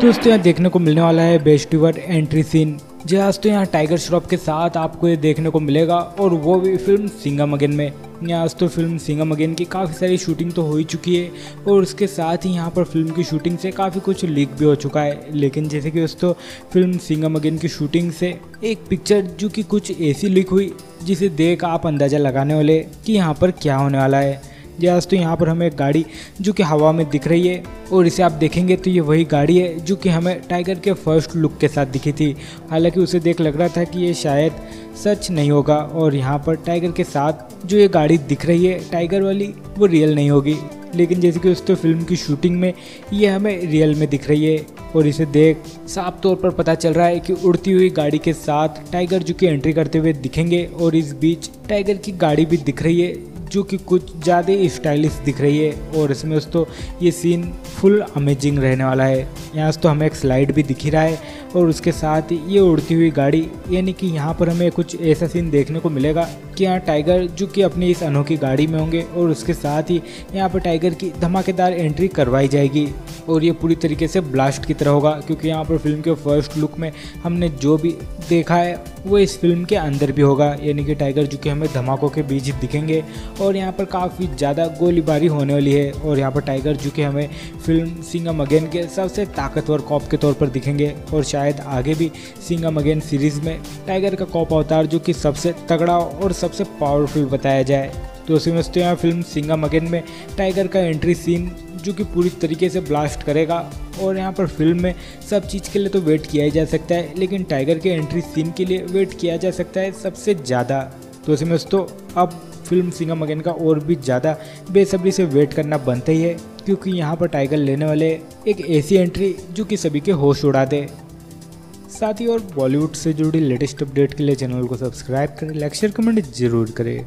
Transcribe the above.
दोस्तों यहाँ देखने को मिलने वाला है बेस्ट यूर एंट्री सीन। जी आज तो यहाँ टाइगर श्रॉफ के साथ आपको ये देखने को मिलेगा और वो भी फ़िल्म सिंगम अगेन में। यहाँ आज तो फ़िल्म सिंगम अगेन की काफ़ी सारी शूटिंग तो हो ही चुकी है और उसके साथ ही यहाँ पर फ़िल्म की शूटिंग से काफ़ी कुछ लीक भी हो चुका है। लेकिन जैसे कि दोस्तों, फ़िल्म सिंगम अगेन की शूटिंग से एक पिक्चर जो कि कुछ ऐसी लीक हुई, जिसे देख आप अंदाज़ा लगाने वाले कि यहाँ पर क्या होने वाला है। आज तो यहाँ पर हमें एक गाड़ी जो कि हवा में दिख रही है और इसे आप देखेंगे तो ये वही गाड़ी है जो कि हमें टाइगर के फ़र्स्ट लुक के साथ दिखी थी। हालाँकि उसे देख लग रहा था कि ये शायद सच नहीं होगा और यहाँ पर टाइगर के साथ जो ये गाड़ी दिख रही है, टाइगर वाली, वो रियल नहीं होगी। लेकिन जैसे कि उस तो फ़िल्म की शूटिंग में ये हमें रियल में दिख रही है और इसे देख साफ़ तौर पर पता चल रहा है कि उड़ती हुई गाड़ी के साथ टाइगर जो कि एंट्री करते हुए दिखेंगे और इस बीच टाइगर की गाड़ी भी दिख रही है जो कि कुछ ज़्यादा स्टाइलिश दिख रही है और इसमें दोस्तों ये सीन फुल अमेजिंग रहने वाला है। यहाँ दोस्तों हमें एक स्लाइड भी दिख रहा है और उसके साथ ये उड़ती हुई गाड़ी, यानी कि यहाँ पर हमें कुछ ऐसा सीन देखने को मिलेगा कि यहाँ टाइगर जो कि अपनी इस अनोखी गाड़ी में होंगे और उसके साथ ही यहाँ पर टाइगर की धमाकेदार एंट्री करवाई जाएगी। और ये पूरी तरीके से ब्लास्ट की तरह होगा, क्योंकि यहाँ पर फ़िल्म के फ़र्स्ट लुक में हमने जो भी देखा है, वो इस फ़िल्म के अंदर भी होगा, यानी कि टाइगर जो कि हमें धमाकों के बीच दिखेंगे। और यहाँ पर काफ़ी ज़्यादा गोलीबारी होने वाली है, और यहाँ पर टाइगर जो कि हमें फ़िल्म सिंगम अगेन के सबसे ताकतवर कॉप के तौर पर दिखेंगे, और शायद आगे भी सिंगम अगेन सीरीज़ में टाइगर का कॉप अवतार, जो कि सबसे तगड़ा और सबसे पावरफुल बताया जाए। तो उसी में तो यहाँ फ़िल्म सिंगम अगेन में टाइगर का एंट्री सीन जो कि पूरी तरीके से ब्लास्ट करेगा। और यहाँ पर फ़िल्म में सब चीज़ के लिए तो वेट किया ही जा सकता है, लेकिन टाइगर के एंट्री सीन के लिए वेट किया जा सकता है सबसे ज़्यादा। तो उसी में दोस्तों, अब फ़िल्म सिंगम अगेन का और भी ज़्यादा बेसब्री से वेट करना बनता ही है, क्योंकि यहाँ पर टाइगर लेने वाले एक ऐसी एंट्री जो कि सभी के होश उड़ा दे। साथ ही और बॉलीवुड से जुड़ी लेटेस्ट अपडेट के लिए चैनल को सब्सक्राइब करें लाइक शेयर कमेंट ज़रूर करें।